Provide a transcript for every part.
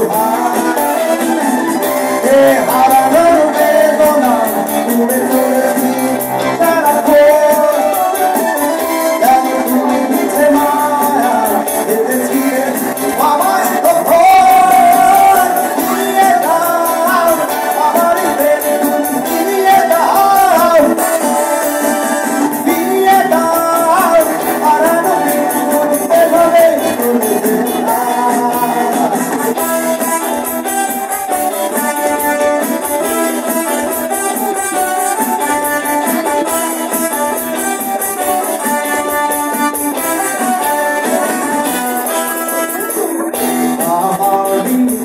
so high.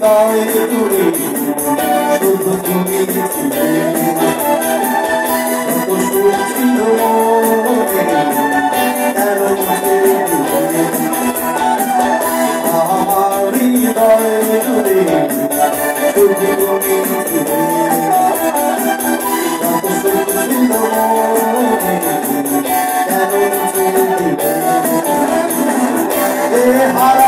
তাই তুমি শুধু তুমি আমার হৃদয় জুড়ে শুধু তুমি Hara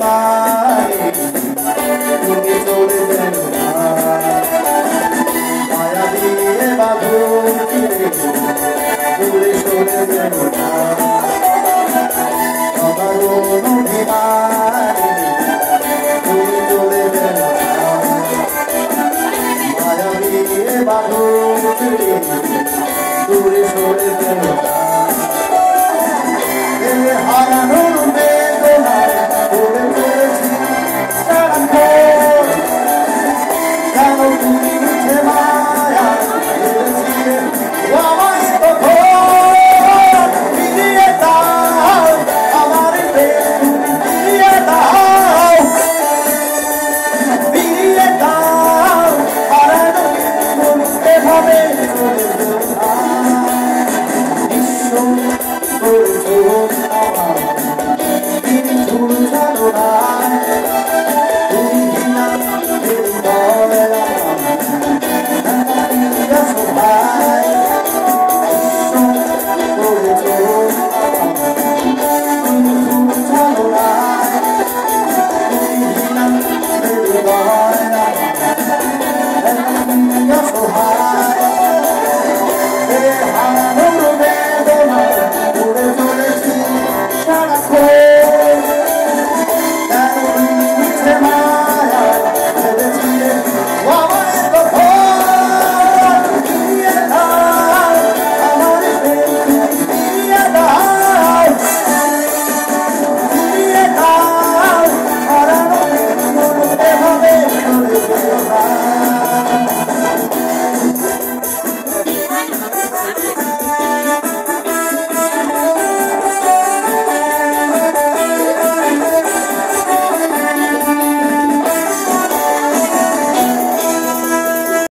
তোমায় তুমি চলে যেন মায়া দিয়ে বাঁধো দূরে চলে যেন